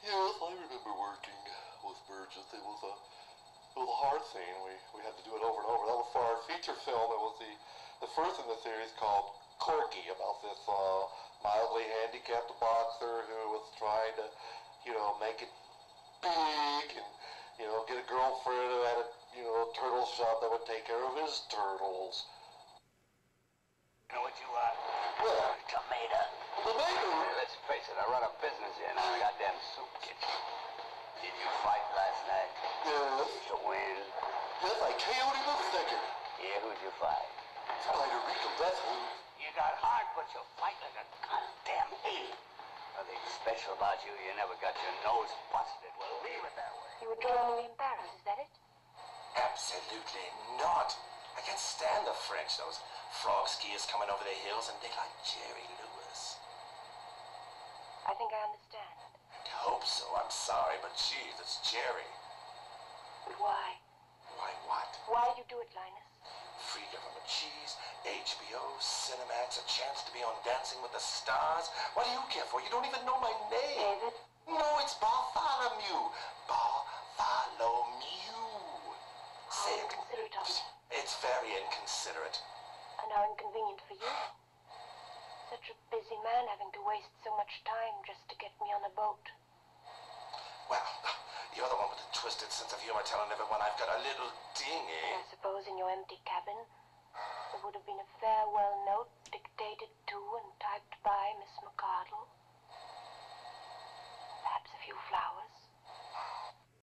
Yes, I remember working with Burgess. It was a it was a hard scene. We we had to do it over and over. That was for our feature film. It was the the first in the series called Corky about this uh, mildly handicapped boxer who was trying to, you know, make it big and you know get a girlfriend who had a you know turtle shop that would take care of his turtles. You know what you are? Well, Tomato. neighbor. Let's face it, I run a business here, not yes, I KO'd him the second. Yeah, who'd you fight? Spider Rico, that's who. You got hard, but you fight like a goddamn ape. Nothing special about you. You never got your nose busted. Well, leave it that way. You would go only in Paris, is that it? Absolutely not. I can't stand the French. Those frog skiers coming over the hills and they like Jerry Lewis. I think I understand. I hope so. I'm sorry, but geez, it's Jerry. But why? Why what? Why do you do it, Linus? Free government cheese, HBO, Cinemax, a chance to be on Dancing with the Stars. What do you care for? You don't even know my name. David? No, it's Bartholomew. Bartholomew. Say it. inconsiderate of you. It's very inconsiderate. And how inconvenient for you. Such a busy man having to waste so much time just to get me on a boat. Well, you're the one with the twisted sense of humor telling everyone I've got a little dinghy. I suppose in your empty cabin, there would have been a farewell note dictated to and typed by Miss McCardle.